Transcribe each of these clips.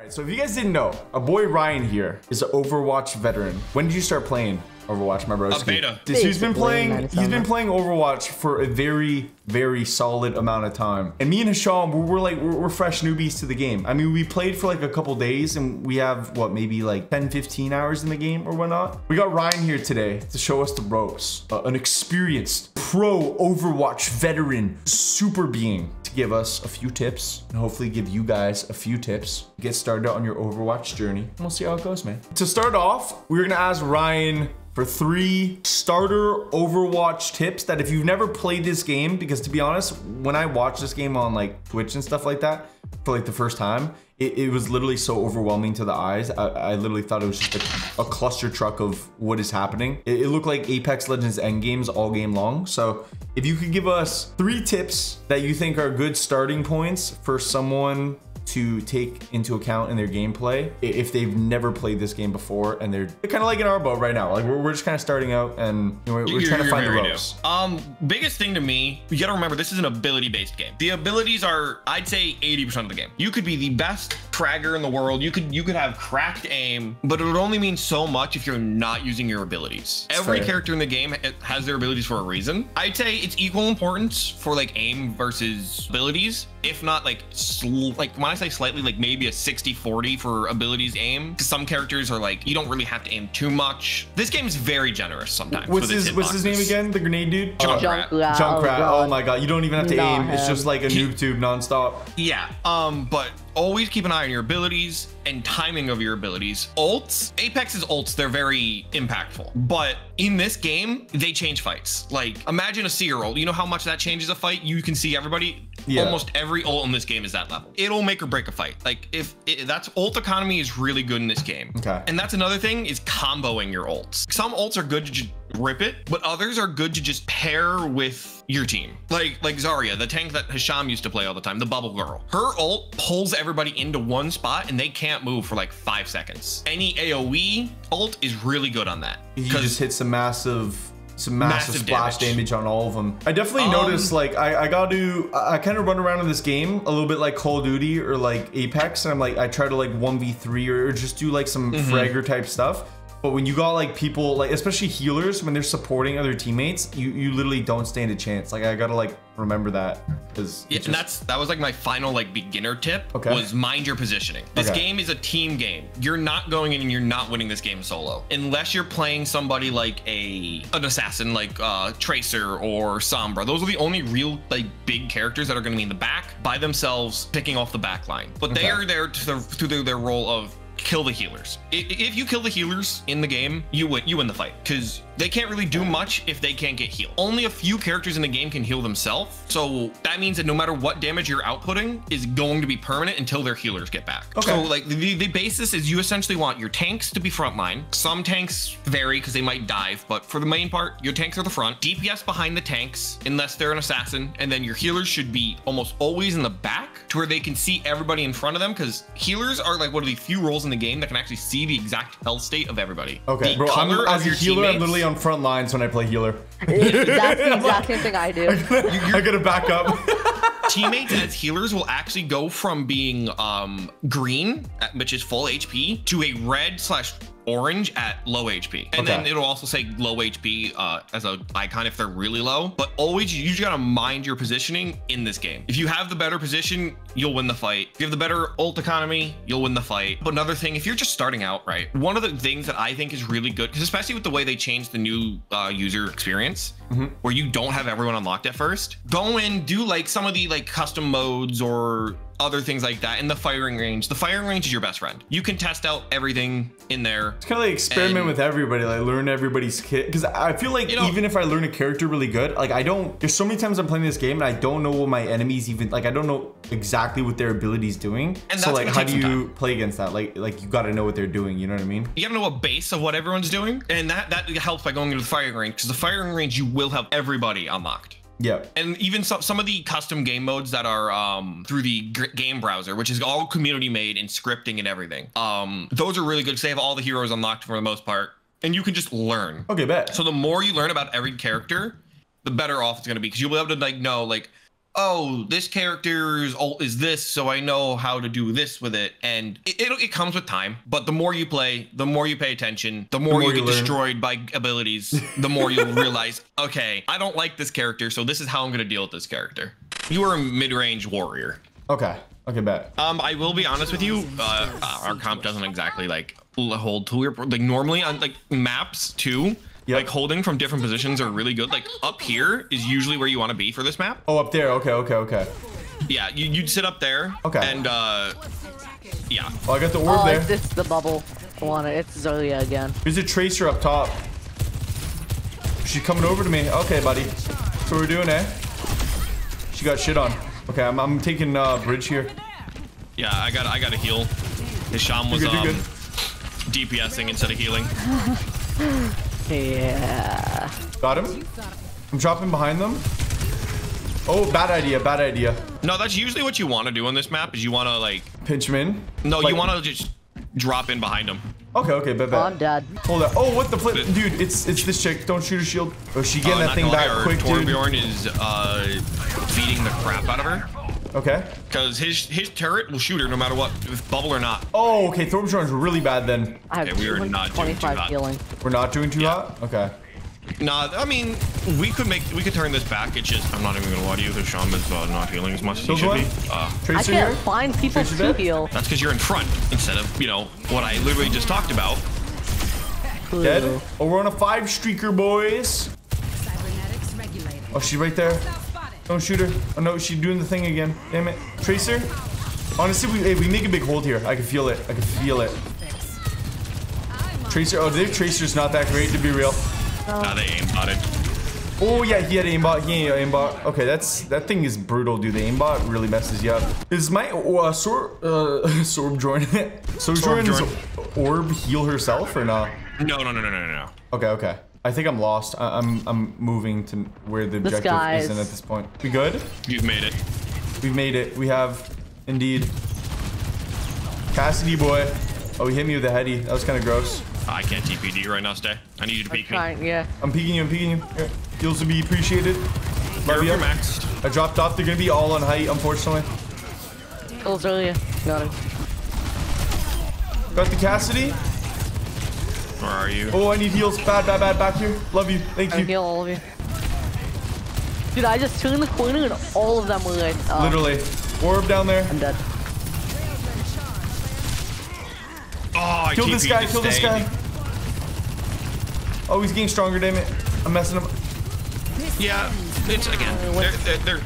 Alright, so if you guys didn't know, a boy Ryan here is an Overwatch veteran. When did you start playing Overwatch, my bro? A beta. He's been playing. He's been playing Overwatch for a very, very solid amount of time. And me and Hisham, we're, we're like we're, we're fresh newbies to the game. I mean, we played for like a couple days, and we have what maybe like 10, 15 hours in the game or whatnot. We got Ryan here today to show us the ropes. Uh, an experienced pro Overwatch veteran, super being, to give us a few tips and hopefully give you guys a few tips get started on your Overwatch journey. And we'll see how it goes, man. To start off, we're gonna ask Ryan for three starter Overwatch tips that if you've never played this game, because to be honest, when I watched this game on like Twitch and stuff like that for like the first time, it, it was literally so overwhelming to the eyes. I, I literally thought it was just a, a cluster truck of what is happening. It, it looked like Apex Legends end games all game long. So if you could give us three tips that you think are good starting points for someone to take into account in their gameplay if they've never played this game before and they're, they're kind of like in our boat right now like we're, we're just kind of starting out and you know, we're, we're trying to find the ropes Um, biggest thing to me, you gotta remember this is an ability-based game. The abilities are, I'd say, 80% of the game. You could be the best fragger in the world. You could you could have cracked aim, but it would only mean so much if you're not using your abilities. Every fair. character in the game has their abilities for a reason. I'd say it's equal importance for like aim versus abilities, if not like sl- like when I say slightly, like maybe a 60-40 for abilities aim because some characters are like you don't really have to aim too much. This game is very generous sometimes. what's its his what's his name again the grenade dude Junkrat. Junkrat. Junkrat. God. Oh my god, you don't even have to Not aim. It's just like a noob tube nonstop. Yeah, um, but always keep an eye on your abilities and timing of your abilities. Ults, Apex's ults, they're very impactful. But in this game, they change fights. Like, imagine a seer ult. You know how much that changes a fight? You can see everybody. Yeah. Almost every ult in this game is that level. It'll make or break a fight. Like, if it, that's ult economy is really good in this game. Okay. And that's another thing is comboing your ults. Some ults are good to just rip it, but others are good to just pair with your team. Like like Zarya, the tank that Hisham used to play all the time, the bubble girl. Her ult pulls everybody into one spot and they can't move for like five seconds. Any AoE ult is really good on that. 'Cause- just hits some massive some massive, Massive splash damage. damage. on all of them. I definitely Um, noticed like I, I got to I, I kind of run around in this game a little bit like Call of Duty or like Apex and I'm like I try to like 1v3 or, or just do like some Mm-hmm. fragger type stuff. But when you got like people like especially healers when they're supporting other teammates, you you literally don't stand a chance. Like I gotta like remember that because Yeah, and that's that was like my final like beginner tip Okay. was mind your positioning. This Okay. game is a team game. You're not going in and you're not winning this game solo unless you're playing somebody like a an assassin like uh Tracer or Sombra. Those are the only real like big characters that are going to be in the back by themselves picking off the back line. But they Okay. are there to, their- to their, their role of kill the healers. If you kill the healers in the game, you win you win the fight because they can't really do much if they can't get healed. Only a few characters in the game can heal themselves. So that means that no matter what damage you're outputting is going to be permanent until their healers get back. Okay. So like the, the basis is you essentially want your tanks to be frontline. Some tanks vary because they might dive, but for the main part, your tanks are the front. DPS behind the tanks, unless they're an assassin, and then your healers should be almost always in the back to where they can see everybody in front of them because healers are like one of the few roles in the game that can actually see the exact health state of everybody. Okay, The bro. I'm, as of a your healer, I'm literally on front lines when I play healer. That's the exact same thing I do. I gotta back up. teammates as healers will actually go from being um green which is full hp to a red slash orange at low hp and then it'll also say low hp uh, as a icon if they're really low. But always you just gotta mind your positioning in this game. If you have the better position you'll win the fight. If you have the better ult economy you'll win the fight. But another thing if you're just starting out right one of the things that i think is really good especially with the way they changed the new uh, user experience where you don't have everyone unlocked at first go in do like some of the like custom modes or other things like that in the firing range the firing range is your best friend you can test out everything in there It's kind of like experiment with everybody, like learn everybody's kit. Because I feel like You know- even if I learn a character really good, like I don't. There's so many times I'm playing this game and I don't know what my enemies even like. I don't know exactly what their abilities doing. And so like, how do you play against that? Like, like you got to know what they're doing. You know what I mean? you gotta know a base of what everyone's doing and that that helps by going into the firing range because the firing range you will have everybody unlocked Yeah. and even some, some of the custom game modes that are um, through the gr- game browser, which is all community made and scripting and everything. Um, those are really good because they have all the heroes unlocked for the most part, and you can just learn. Okay, bet. So the more you learn about every character, the better off it's gonna be because you'll be able to like know like oh, this character's ult is this, so I know how to do this with it. And it, it, it comes with time. But the more you play, the more you pay attention, the more, more you you get learn. destroyed by abilities, the more you'll realize, okay, I don't like this character, so this is how I'm going to deal with this character. You are a mid-range warrior. Okay. Okay, bet. Um, I will be honest with you. Uh, uh, our comp doesn't exactly like hold to your like normally on like maps too. Yep. Like holding from different positions are really good. Like up here is usually where you want to be for this map. Oh, up there. Okay, okay, okay. Yeah, you, you'd sit up there. Okay. And uh, yeah. Oh, I got the orb Oh, there. it's, it's the bubble. I want it. It's Zoya again. There's a tracer up top. She's coming over to me. Okay, buddy. That's what we're doing, eh? She got shit on. Okay, I'm, I'm taking uh, bridge here. Yeah, I got I got a heal. Hisham was You're good, um good. DPSing instead of healing. Yeah. Got him. I'm dropping behind them. Oh, bad idea, bad idea. No, that's usually what you want to do on this map. Is you want to like Pinch him in. no, Like- you want to just drop in behind him. Okay, okay, bet, Oh, I'm dead. Hold on. Oh, what the flip? Dude, it's it's this chick. Don't shoot her shield. Oh, she getting Uh, that thing gonna lie, back our quick, dude. Torbjorn is uh, beating the crap out of her. Okay. Because his his turret will shoot her no matter what, with bubble or not. Oh, okay. Thornbjorn's really bad then. I have Okay, we are not doing too 25 hot. healing. We're not doing too hot? Okay. Nah, I mean, we could make we could turn this back. It's just I'm not even gonna lie to you. The Sham is uh, not healing as much as he should be. Uh, I Tracer can't here? find people Tracer to dead? heal. that's because you're in front instead of you know what I literally just talked about. Dead. Oh, we're on a five streaker, boys. Cybernetics regulated. Oh, she's right there. Don't shoot her. Oh no, she's doing the thing again. Damn it. Tracer. Honestly, we hey, we make a big hold here. I can feel it. I can feel it. Tracer. Oh, their tracer's not that great to be real. Nah, they aim on it. Oh yeah, he had aimbot. He had aimbot. Okay, that's that thing is brutal, dude. The aimbot really messes you up. Is my uh, Sor uh Sorbjorn Sorbjorn's orb heal herself or not? No, no, no, no, no, no, no. Okay, okay. I think I'm lost. I I'm I'm moving to where the This objective guy's- isn't at this point. We good? You've made it. We've made it. We have indeed. Cassidy boy. Oh, he hit me with a heady. That was kind of gross. Ah, I can't TPD right now. Stay. I need you to I'm peek me. trying, yeah. I'm peeking you. I'm peeking you. Here. Heals to be appreciated. You're, Love you're maxed. I dropped off. They're gonna be all on height, unfortunately. Kill Zoya. Got him. Got the Cassidy. Where are you? Oh, I need heals. Bad, bad, bad. Back here. Love you. Thank I you. heal all of you. Dude, I just turned the corner and all of them were like, oh, uh, Literally. Orb down there. I'm dead. Oh, I Kill this guy. Kill this guy. Oh, he's getting stronger. Damn it. I'm messing him. up. Yeah, it's again. They're, they're, they're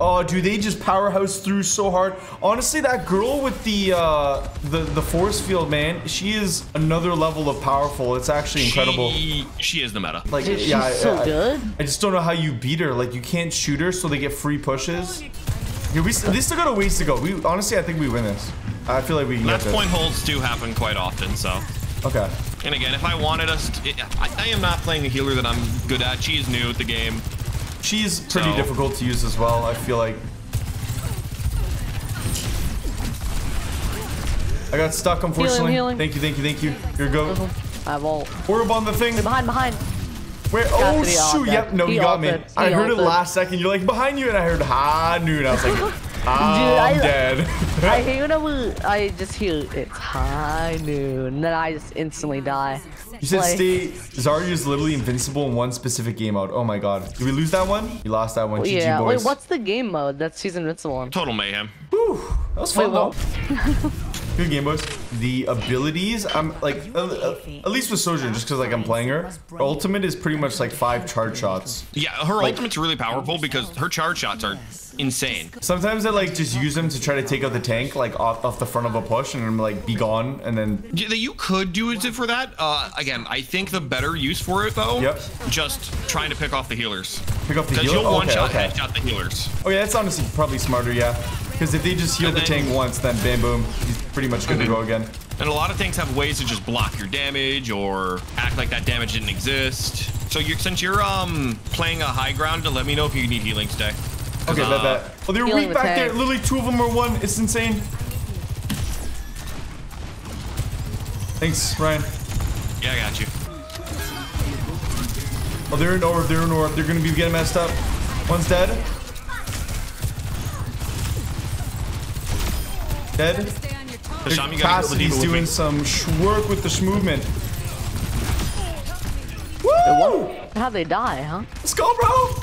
Oh, dude, they just powerhouse through so hard. Honestly, that girl with the uh, the the force field, man, she is another level of powerful. It's actually incredible. She, she is the meta. Like, Dude, she's yeah, I- so I, good. I just don't know how you beat her. Like, you can't shoot her, so they get free pushes. Yeah, we s- they still got a ways to go. We honestly, I think we win this. I feel like we can Match get this. point holds do happen quite often, so. Okay. And again, if I wanted us, to, I, I am not playing the healer that I'm good at. She is new at the game. She's pretty So- difficult to use as well. I feel like. I got stuck, unfortunately. healing. Thank you, thank you, thank you. Here we go. Uh-huh. I have ult. Orb on the thing. Behind, behind. Where? Oh shoot! Yep. No, He you got me. ulted. I He heard it last second. You're like behind you, and I heard high noon. I was like, ah, I'm I- dead. I hate whenever I just hear it's high noon, and then I just instantly die. You said like- stay. Zarya is literally invincible in one specific game mode. Oh my god. Did we lose that one? We lost that one. GG yeah. boys. Wait, what's the game mode that she's invincible in? Total mayhem. Whew, that was fun Wait, though. what? Good game, boys. The abilities, I'm like, uh, uh, at least with Sojourn, just because like I'm playing her. her ultimate is pretty much like five charge shots. Yeah, her ultimate's really powerful because her charge shots are insane. Sometimes I like just use them to try to take out the tank, like off, off the front of a push, and I'm like be gone, and then Yeah, that you could do it for that. Uh, again, I think the better use for it though, Yep. just trying to pick off the healers. pick up the Because heal. you'll one okay, shot okay. headshot the healers. Okay, that's honestly probably smarter, yeah. Because if they just heal And the tank once, then bam, boom, he's pretty much good to go again. And a lot of tanks have ways to just block your damage or act like that damage didn't exist. So you're, since you're um playing a high ground, let me know if you need healing stay. 'Cause, Okay, uh, bet that. Oh, they're weak the back there. Literally, two of them are one. It's insane. Thanks, Ryan. Yeah, I got you. Oh, they're in north. They're in north. They're gonna be getting messed up. One's dead. Dead. Stay on your toes. Hisham, you gotta kill the Cassidy's doing some sh work with the sh movement. Woo! How'd they die, huh? Let's go, bro.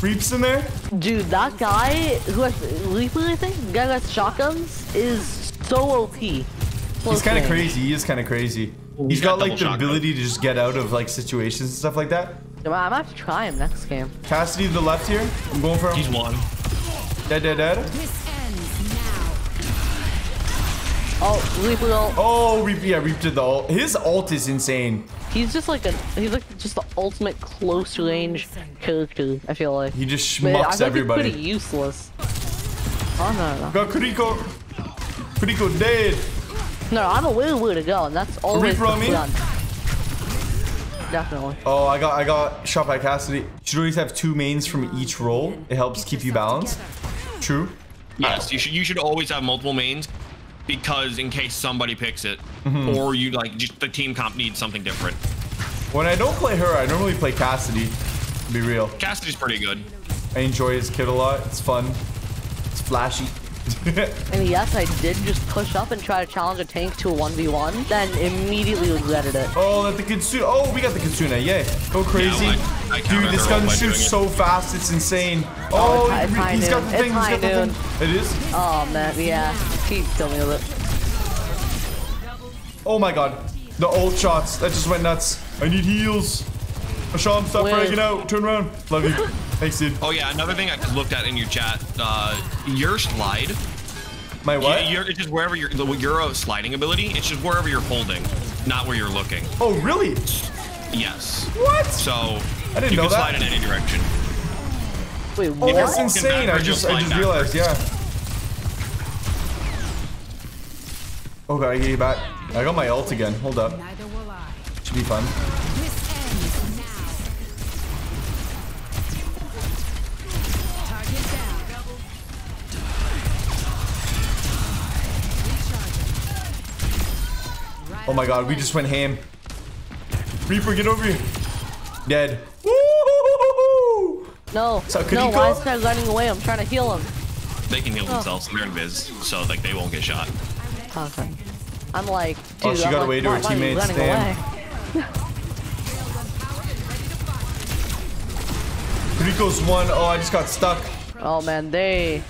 Reaps in there. Dude, that guy who has Leaper, I think, the guy who has shotguns, is so OP. He's kind of crazy. He is kind of crazy. He's he's got got like the shotgun. ability to just get out of like situations and stuff like that. I'm gonna have to try him next game. Cassidy to the left here. I'm going for him. He's one. Dead, dead, dead. This ends now. Oh, Leaper ult. Oh, Reap, yeah, Reap did the ult. His ult is insane. He's just like a, he's like just the ultimate close range character, I feel like. He just But I schmucks feel like he's pretty useless. Oh, no, no. Got Kiriko. Kiriko dead. No, I'm aware where to go, and that's always the Reaper me? plan. Definitely. Oh, I got I got shot by Cassidy. You should always have two mains from each role. It helps keep you balanced. True. Yes, you should you should always have multiple mains because in case somebody picks it Mm-hmm. or you like just the team comp needs something different. When I don't play her, I normally play Cassidy. To be real. Cassidy's pretty good. I enjoy his kit a lot. It's fun. It's flashy. And yes, I did just push up and try to challenge a tank to a 1v1, then immediately regretted it. oh, that the Kitsune. Oh, we got the Kitsune. Yay. Go crazy. Yeah, I- I Dude, this gun ult by shoots it. so fast. It's insane. Oh, Oh, it's he- high he's got the thing. It's He's high got the noon. thing. It is. Oh man, yeah. Keep killing me with it. Oh my god. The old shots. That just went nuts. I need heals. Hisham, stop Where? fragging out. Turn around. Love you. Thanks, dude. Oh yeah, another thing I just looked at in your chat, uh, your slide, My what? you, you're, it's just wherever your the Euro sliding ability, it's just wherever you're holding, not where you're looking. Oh, really? Yes. What? So I didn't you know can that. slide in any direction. Wait, what? Oh, what? that's insane. I just, I just realized, yeah. Oh god, I get you back. I got my ult again. Hold up. Neither will I. Should be fun. This ends now. Target down. Oh my god, we just went ham. Reaper, get over here. Dead. Woo! No, So, no, Kiriko? why is this running away? I'm trying to heal him. They can Oh. heal themselves. They're invis, so like they won't get shot. Okay. I'm like, oh, dude, Oh, she I'm got like, away to why, her why are you teammates, running damn. away? Rico's one. Oh, I just got stuck. Oh man, they,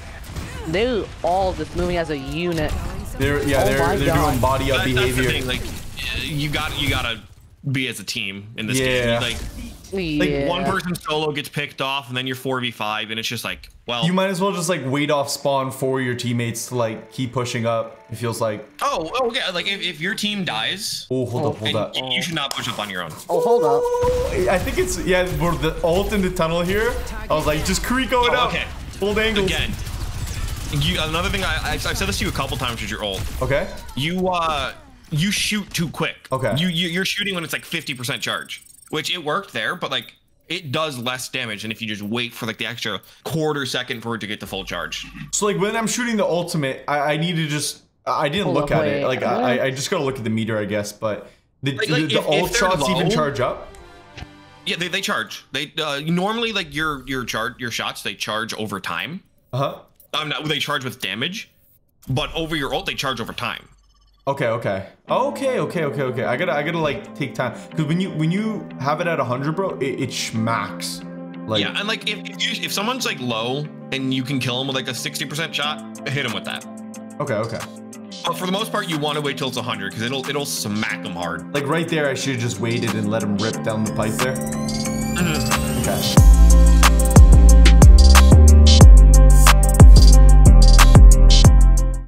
they all just moving as a unit. They're yeah, Oh they're they're God. doing body up That- that's the behavior. thing. Like you got you gotta be as a team in this Yeah. game. Like yeah. one person solo gets picked off, and then you're four v five, and it's just like, well, You might as well just like wait off spawn for your teammates to like keep pushing up. It feels like. oh, oh, yeah. Like if, if your team dies, Oh, hold up, hold and up. you, you should not push up on your own. Oh, hold up. Oh, I think it's yeah. We're the ult in the tunnel here, I was like, just Kiriko it Oh, up. okay. Hold angles. Again, you, another thing I, I've, I've said this to you a couple times with your ult. Okay. You uh, you shoot too quick. Okay. You, you you're shooting when it's like 50% charge, which it worked there, but like it does less damage than if you just wait for like the extra quarter second for it to get the full charge. So like when I'm shooting the ultimate, I, I need to just. I didn't Hold look up, at it. wait. Like I, I just gotta look at the meter, I guess. But the, Like- the, like, the if- if ult they're shots even charge up. Yeah, they, they charge. They uh, normally like your your charge your shots they charge over time. Uh huh. I'm not they charge with damage, but over your ult they charge over time. Okay, okay, okay, okay, okay, okay. I gotta, I gotta like take time because when you when you have it at hundred, bro, it, it schmacks. Like, yeah, and like if if, you, if someone's like low and you can kill them with like a 60% shot, hit them with that. okay, okay. But for the most part, you want to wait till it's 100 because it'll it'll smack them hard. Like right there, I should have just waited and let him rip down the pipe there. Mhm. Okay.